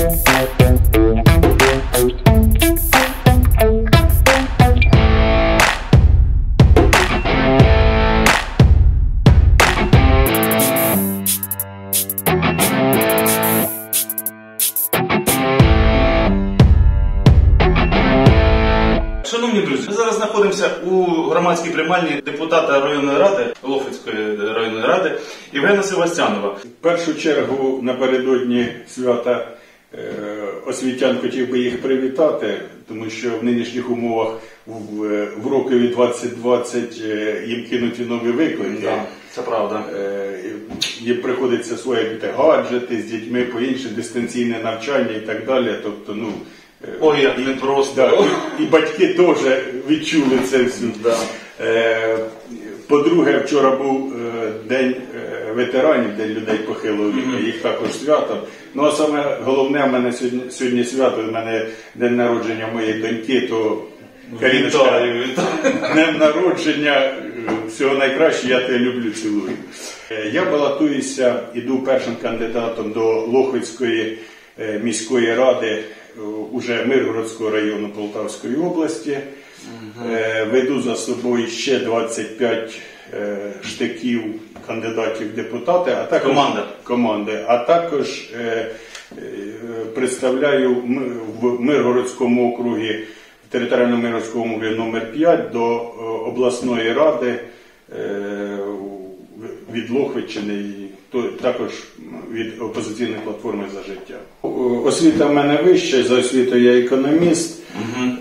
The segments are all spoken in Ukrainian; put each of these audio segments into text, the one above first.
Шановні друзі, ми зараз знаходимося у громадській приймальні депутата районної ради Лофицької районної ради Євгена Севастянова. В першу чергу напередодні свята освітян хотів би їх привітати, тому що в нинішніх умовах в, рокові 2020 е, їм кинуті нові виклики. Да, це правда. Е, Їм приходиться освоювати гаджети з дітьми, по інше дистанційне навчання і так далі. Тобто, ну, е, Ой, як і- непросто. Да, і, і батьки теж відчули це все. Да. Е, По-друге, вчора був е, день е, ветеранів, день людей похилого віку, їх також свято. Ну а саме головне, в мене сьогодні, сьогодні свято, в мене день народження моєї доньки, то Каріночка, днем народження, е, всього найкраще, я тебе люблю, цілую. Е, Я балотуюся, іду першим кандидатом до Лохвицької е, міської ради уже Миргородського району Полтавської області. Веду за собою ще 25 е, штиків кандидатів в депутати, а також Команда. команди, а також е, е, представляю в Миргородському округі, територіальному Миргородському округі номер 5 до е, обласної ради е, від Лохвичини і то- також від опозиційної платформи за життя. Освіта в мене вища, за освітою я економіст.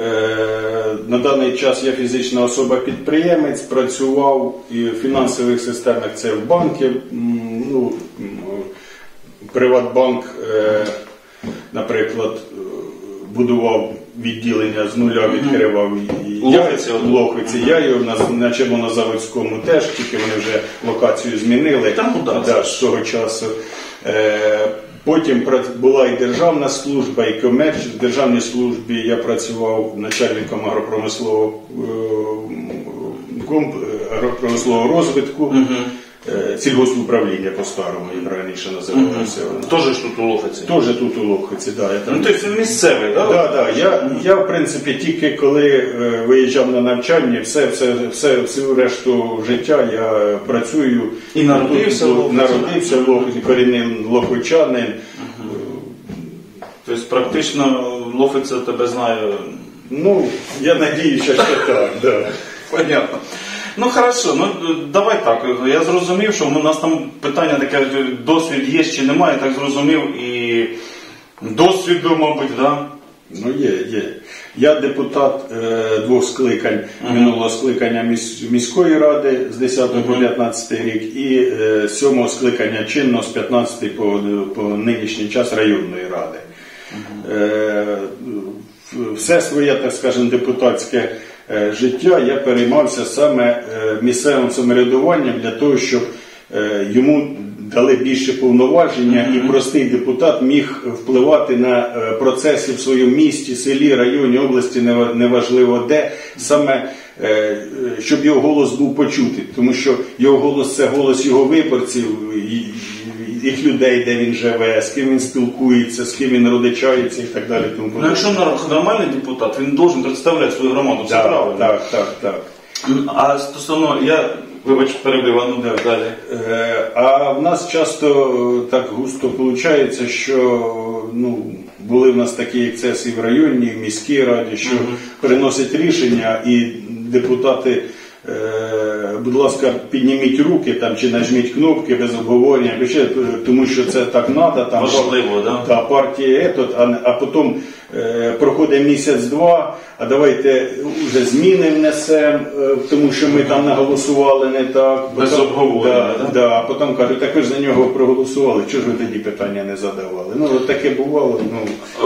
Е, На даний час я фізична особа-підприємець, працював і в фінансових системах це в банки. Ну, Приватбанк, е, наприклад, е, будував відділення з нуля, відкривав Лохвиці я, його на, на Червонозаводському теж, тільки вони вже локацію змінили Та ну да, да, з того часу. Е, Потім була і державна служба, і комерч. В державній службі я працював начальником агропромислового, е, агропромислового розвитку, е, сільгоспуправління по-старому, як раніше називалося. воно. Теж ж тут у Лофиці. Теж тут у Лохвиці, да, я там Ну, тобто місцевий, так? Да, да. Я, я, в принципі, тільки коли е, виїжджав на навчання, все, все, все, всю решту життя я працюю. І народився в Лохвиці, Народився в Лохвиці, корінним лохвичанин. Тобто практично Лофиця тебе знає. Ну, я надіюся, що так, да. Понятно. Ну хорошо, ну давай так. Я зрозумів, що у нас там питання таке, досвід є чи немає, так зрозумів і досвіду, мабуть, да? Ну, є, є. Я депутат е, двох скликань минулого скликання міс- міської ради з 10 по 15 рік і е, сьомого скликання чинного з 15 по, по нинішній час районної ради. Е, все своє, так скажемо, депутатське життя я переймався саме е, місцевим самоврядуванням для того, щоб е, йому дали більше повноваження, і простий депутат міг впливати на е, процеси в своєму місті, селі, районі, області, нева- неважливо де, саме е, е, щоб його голос був почутий, тому що його голос це голос його виборців. Їх людей, де він живе, з ким він спілкується, з ким він родичається і так далі. Тому Ну якщо нормальний депутат, він должен представляти свою громаду, це так, правильно. так, так, так. А стосовно, я, вибач, перебив, а ну де далі. Е, А в нас часто е, так густо виходить, що ну, були в нас такі ексцеси в районній, в міській раді, що переносять рішення і депутати. е, Будь ласка, підніміть руки там чи нажміть кнопки без обговорення, Ще, тому що це так треба. Там Важливо, да? та партія етот, а, а потім е, проходить місяць-два, а давайте вже зміни внесемо, е, тому що ми там наголосували не так. Без Потім- обговорення, Да, да? да, а потім кажуть, так ви ж за нього проголосували, чого ж ви тоді питання не задавали? Ну, от таке бувало. Ну,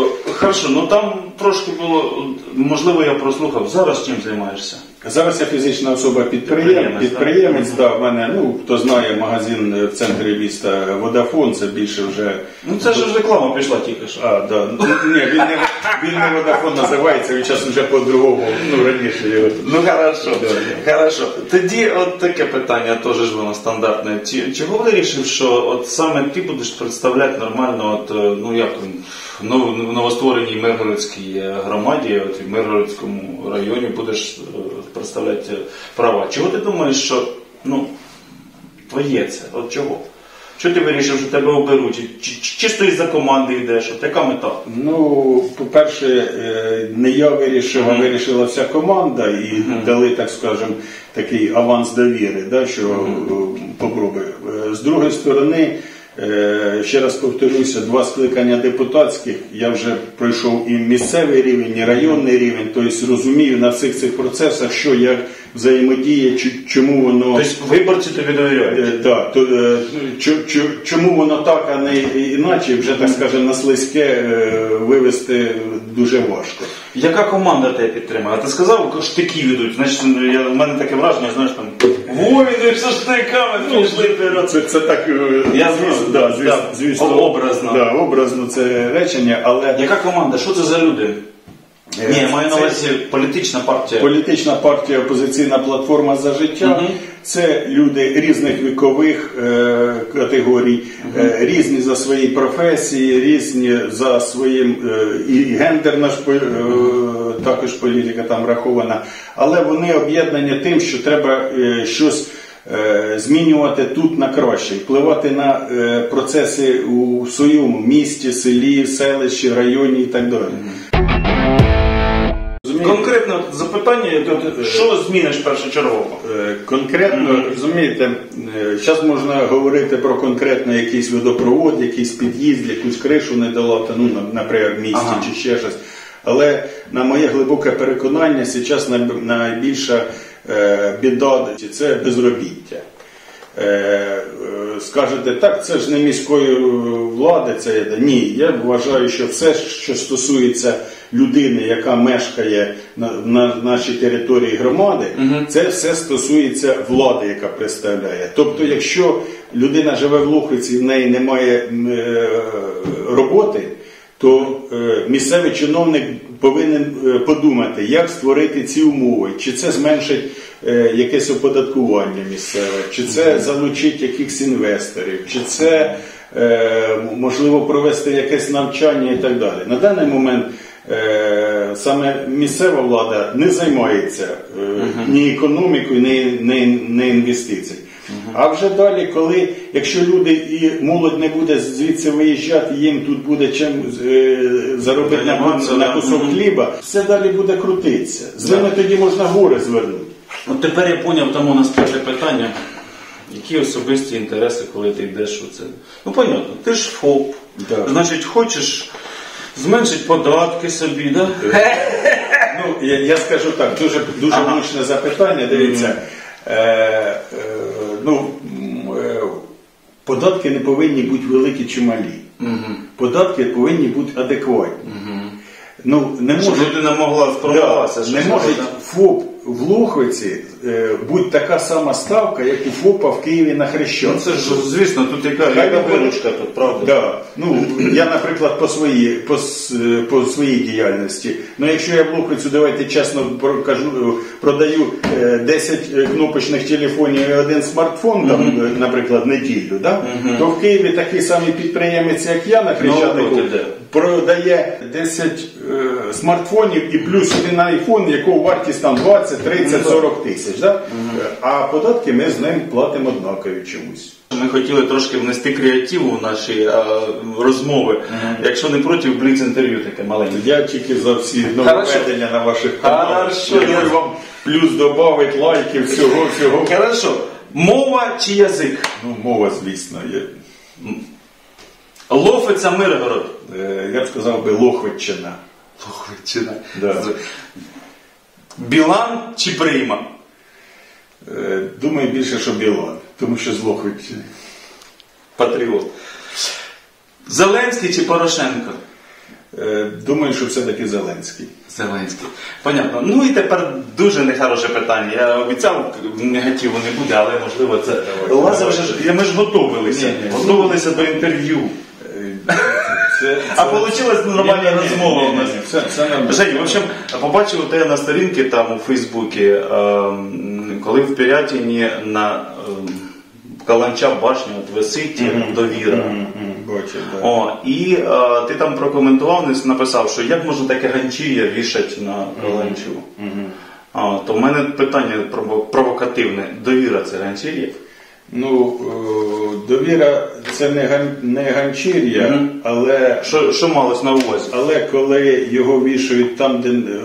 Е, Хорошо, ну там трошки було, можливо, я прослухав. Зараз чим займаєшся? Зараз я фізична особа підприємець, Підприємець, да, в мене, ну, хто знає, магазин е, в центрі міста Водафон, це більше вже. Ну це ж реклама пішла тільки що. А, да. Ну, Ні, він не, він не Водафон називається, він зараз вже по-другому, ну раніше його. Ну хорошо, Да. хорошо. Тоді от таке питання теж ж воно стандартне. Чого вирішив, що от саме ти будеш представляти нормально, от, е, ну як в новоствореній Миргородській е, громаді, от в Миргородському районі будеш представляти е, права. Чого ти думаєш, що ну, твоє це? От чого? Чого ти вирішив, що тебе оберуть? Чи, чи, чисто із-за команди йдеш? От яка мета? Ну, по-перше, е, не я вирішив, а вирішила вся команда і дали, так скажемо, такий аванс довіри, да, що е, попробуй. З другої сторони, ще раз повторюся, два скликання депутатських, я вже пройшов і місцевий рівень, і районний рівень, тобто розумію на всіх цих процесах, що як взаємодіє, чому воно. Тобто виборці тобі довіряють? Е, Так, то, е, чо- чо- чому воно так, а не іначе, вже так скажемо, на слизьке е, вивести дуже важко. Яка команда тебе підтримує? Ти сказав, штики ведуть. Значить, я, в мене таке враження, знаєш, там воїни зі штиками пішли вперед. Це, це так, е, Я звісно, да, звісно, да, звісно, образно. Да, образно це речення, але Яка команда? Що це за люди? Ні, я маю на увазі політична партія. політична партія Опозиційна платформа за життя Мгм. це люди різних вікових е, категорій, е, різні за свої професії, різні за своїм е, і гендерна ж е, також політика там врахована, але вони об'єднані тим, що треба е, щось. е, Змінювати тут на краще, впливати на процеси у своєму місті, селі, селищі, районі і так далі. Конкретне запитання, яке ти- що зміниш першочергово? Е, Конкретно, розумієте, зараз можна говорити про конкретно якийсь водопровод, якийсь під'їзд, якусь кришу не дала, та, ну, на- наприклад, в місті Ага. чи ще щось. Але на моє глибоке переконання, зараз найбільша е, біда це безробіття. Е, е, Скажете, так, це ж не міської влади, це є». ні. Я вважаю, що все, що стосується людини, яка мешкає на, на нашій території громади, це все стосується влади, яка представляє. Тобто, якщо людина живе в Лухвиці, в неї немає е, роботи, то е, місцевий чиновник повинен е, подумати, як створити ці умови, чи це зменшить е, якесь оподаткування місцеве, чи це залучить якихось інвесторів, чи це можливо провести якесь навчання і так далі. На даний момент саме місцева влада не займається ні економікою, ні, ні, ні інвестицією. А вже далі, коли, якщо люди і молодь не буде звідси виїжджати, їм тут буде чим е, заробити на, на кусок хліба, все далі буде крутитися. З ними тоді можна гори звернути. От тепер я поняв, тому у нас перше питання. Які особисті інтереси, коли ти йдеш у це? Ну, понятно, ти ж ФОП. Да. Значить, хочеш зменшити податки собі, да? Ну, я, я скажу так, дуже, дуже влучне запитання. Дивіться, е, е, ну, е, податки не повинні бути великі чи малі. Податки повинні бути адекватні. Ну, не Щоб може, людина могла сформуватися. Да, не може? ФОП в Луховиці е, бути така сама ставка, як у ФОПа в Києві на Ну, це ж, звісно, тут яка, яка виручка тут, правда? Да. Ну, я, наприклад, по своїй, по, по своїй діяльності. Ну, якщо я в Лухвицю, давайте чесно кажу, продаю е, 10 кнопочних телефонів і один смартфон, там, е, наприклад, неділю, да? то в Києві такий самий підприємець, як я на Хрещатику, от продає 10 е, смартфонів і плюс один айфон, якого вартість там 20, 30, 40 тисяч. Да? А податки ми з ним платимо однакові чомусь. Ми хотіли трошки внести креативу в наші е, розмови. Якщо не проти, бліц інтерв'ю таке маленьке. Я тільки за всі нововведення на ваших каналах. Хорошо. Я вам плюс додавить лайків, всього, всього. Хорошо. Мова чи язик? Ну, мова, звісно, є. Лофиця Миргород. Е, Я б сказав би Лохвиччина. Лохвичина. Да. Білан чи Прийма? Е, Думаю більше, що Білан, тому що з Лохвиччини. Патріот. Зеленський чи Порошенко? Е, Думаю, що все-таки Зеленський. Зеленський. Понятно. Ну і тепер дуже нехороше питання. Я обіцяв, негативу не буде, але можливо це. Лазер же ми ж готувалися. Готувалися до інтерв'ю. А вийшла нормальна розмова у нас. Жень, в общем, побачив тебе на сторінці там у Фейсбуці, ем, коли в Пирятині на ем, Каланча башня висить довіра. Да. О, і е, ти там прокоментував, написав, що як можна таке ганчір'я вішати на каланчу. А, то в мене питання провокативне. Довіра це ганчір'я? Ну, е, довіра це не, ган, не ганчір'я, Мгм. але, Що, що малось на увазі? але коли його вішають там, де е,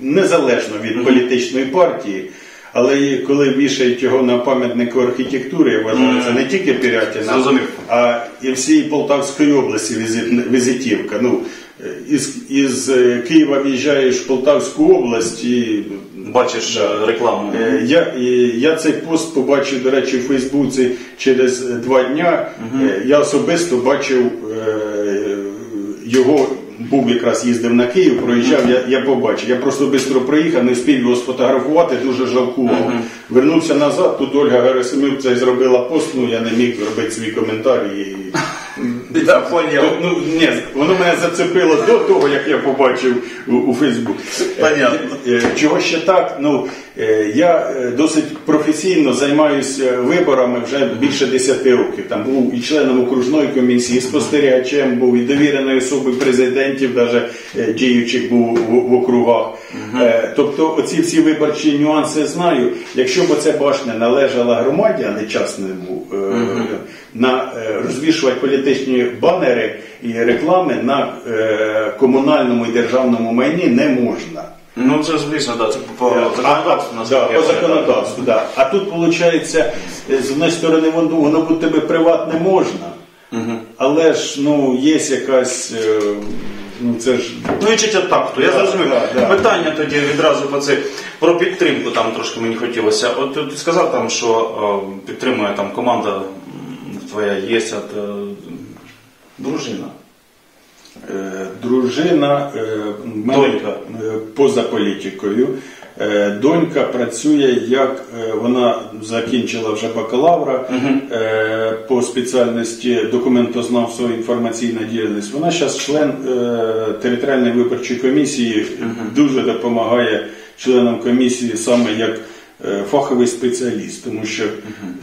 незалежно від політичної партії, але і коли вішають його на пам'ятнику архітектури, я вважаю, це не тільки Пірятіна, Зрозумів. а і всієї Полтавської області візит- візитівка. Ну, е, із, із е, Києва в'їжджаєш в Полтавську область і Бачиш е, рекламу. Е, Я, я цей пост побачив, до речі, в Фейсбуці через два дня. Е, Я особисто бачив е, його, був якраз їздив на Київ, проїжджав, я, я побачив. Я просто швидко проїхав, не встиг його сфотографувати, дуже жалкував. Вернувся назад, тут Ольга Герасимюк це зробила пост, ну я не міг робити свій коментар. І... Я поняв. Ну, ні, воно мене зацепило до того, як я побачив у, у Фейсбук. Понятно. Е, е, Чого ще так? Ну, я е, досить професійно займаюся виборами вже більше 10 років. Там був і членом окружної комісії, і спостерігачем, був і довіреною особою президентів, навіть діючих був в, округах. Е, Тобто оці всі виборчі нюанси знаю. Якщо б ця башня належала громаді, а не частному, е, на е, розвішувати політичні банери і реклами на е, комунальному і державному майні не можна. Ну це звісно, да, це по законодавству да, наскільки по законодавству, да. А тут виходить, з однієї сторони воно, воно бути тебе приватне можна, але ж ну, є якась. е, Ну, це ж Ну і чиття такту, я Да, зрозумів. да, да. Питання тоді відразу по це про підтримку там трошки мені хотілося. От ти сказав там, що е, підтримує там команда м, твоя є, от, е, дружина. Е, дружина е, Донька. е, поза політикою. Донька працює як вона закінчила вже бакалавра е, по спеціальності документознавство інформаційна діяльність. Вона зараз член територіальної виборчої комісії, дуже допомагає членам комісії саме як фаховий спеціаліст, тому що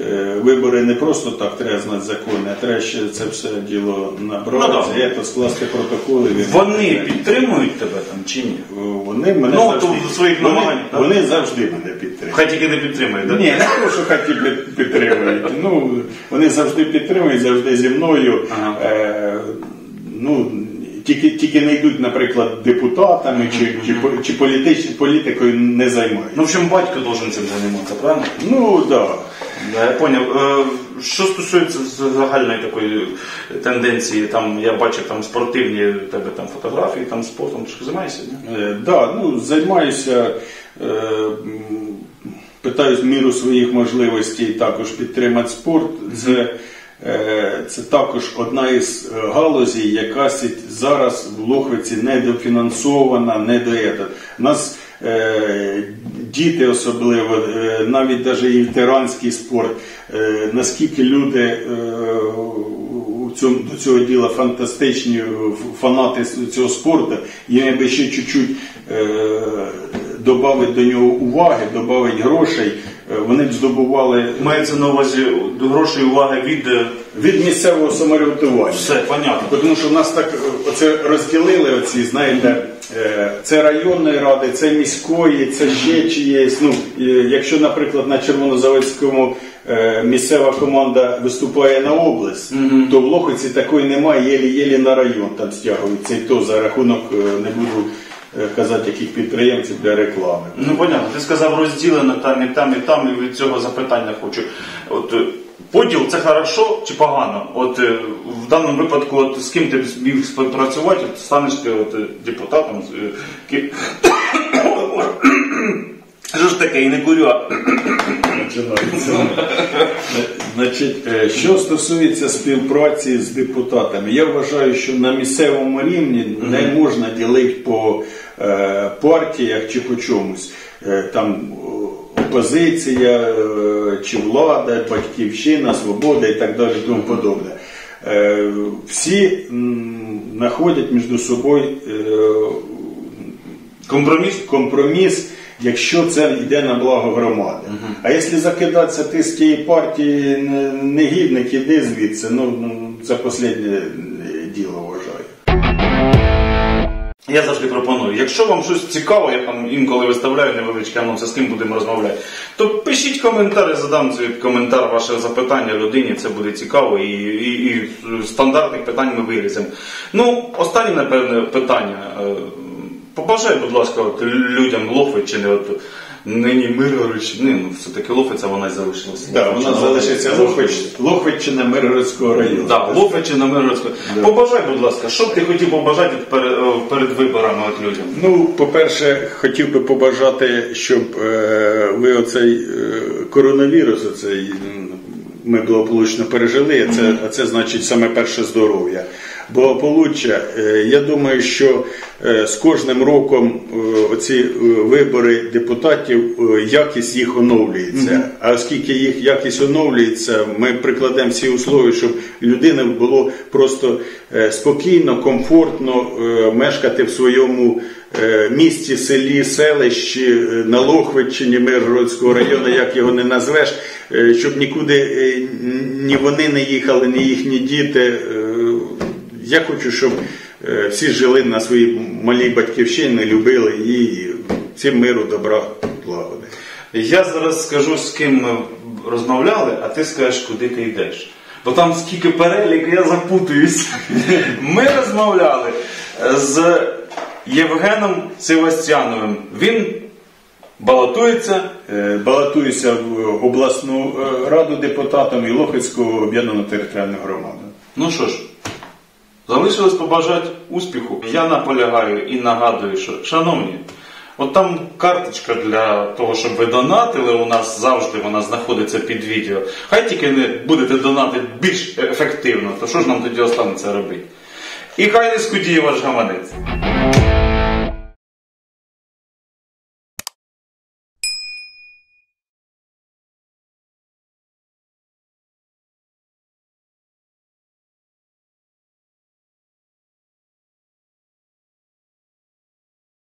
е, вибори не просто так треба знати закони, а треба ще це все діло набрати, Ну, да. скласти протоколи. Вони підтримують тебе там чи ні? Вони мене Ну, завжди, то в своїх вони, вони завжди мене підтримують. Хай тільки не підтримують, так? Ні, не тому, що хаті під- підтримують. Ну, вони завжди підтримують, завжди зі мною. Ага. Е, ну, тільки, тільки не йдуть, наприклад, депутатами чи, чи, чи політич, політикою не займаються. Ну, в общем, батько должен цим займатися, правильно? Ну, так. Да. Я поняв. Е, Що стосується загальної такої тенденції, там я бачив там спортивні тебе там фотографії, там спортом трошки займаєшся, ні? Е, да, ну, займаюся, е, питаюсь міру своїх можливостей також підтримати спорт. Це, це також одна із е, галузей, яка зараз в Лохвиці недофінансована, недоєта. У нас е, діти особливо, е, навіть навіть і ветеранський спорт, е, наскільки люди е, у цьому, до цього діла фантастичні е, фанати цього спорту, їм би ще чуть-чуть е, додати до нього уваги, додати грошей, е, вони б здобували Мається на увазі гроші уваги від е, від місцевого самоврядування. все, понятно. Тому що в нас так е, оце розділили оці, знаєте, е, це районної ради, це міської, це ще чиєсь. Ну, е, якщо, наприклад, на Червонозаводському е, місцева команда виступає на область, то в Лохиці такої немає, єлі-єлі на район там стягується. І то за рахунок, е, не буду е, казати, яких підприємців для реклами. Ну, понятно, ти сказав розділено там і там, і там, і від цього запитання хочу. От е, поділ це хорошо чи погано? От е, в даному випадку, от з ким ти міг співпрацювати, от станеш ти от, е, депутатом. з, е, ки- Що ж таке, і не курю, а. Значить, е, що стосується співпраці з депутатами, я вважаю, що на місцевому рівні не можна ділити по е, партіях чи по чомусь. Е, Там опозиція, е, чи влада, батьківщина, свобода і так далі, тому подобне. Е, Всі знаходять між собою е, Компроміс? компроміс, якщо це йде на благо громади. А якщо закидатися ти з тієї партії не- негідник, іди звідси, ну, ну це останнє е, діло. Я завжди пропоную, якщо вам щось цікаво, я там інколи виставляю невеличкі анонси, з ким будемо розмовляти, то пишіть коментар, задам цей коментар, ваше запитання людині, це буде цікаво, і, і, і стандартних питань ми виріземо. Ну, останнє, напевне, питання. Е, Побажай, будь ласка, от людям не от нині Миргородщини, ну, все-таки Лофиця вона й залишилася. Так, вона залишиться Лохвич, Лохвиччина Миргородського району. Да, Лохвичина Да. Побажай, будь ласка, що б ти хотів побажати перед, перед виборами от людям? Ну, по-перше, хотів би побажати, щоб е, ви оцей е, коронавірус, оцей ми благополучно пережили, а це, а це значить саме перше здоров'я. Благополуччя, е, я думаю, що е, з кожним роком е, оці вибори депутатів, якість їх оновлюється. А оскільки їх якість оновлюється, ми прикладемо всі условия, щоб людина було просто спокійно, комфортно мешкати в своєму місті, селі, селищі, е, на Лохвиччині Миргородського району, як його не назвеш, е, щоб нікуди е, ні вони не їхали, ні їхні діти. Е, Я хочу, щоб е, всі жили на своїй малій батьківщині, любили її, всім миру, добра, благоди. Я зараз скажу, з ким ми розмовляли, а ти скажеш, куди ти йдеш. Бо там скільки перелік, я запутуюсь. Ми розмовляли з Євгеном Севастьяновим. Він балотується. Е, Балотуюся в обласну е, раду депутатом і Лохвицького об'єднану територіальну громаду. Ну що ж, залишилось побажати успіху. Я наполягаю і нагадую, що, шановні, от там карточка для того, щоб ви донатили, у нас завжди вона знаходиться під відео. Хай тільки не будете донатити більш ефективно, то що ж нам тоді останеться робити? І хай не скудіє ваш гаманець.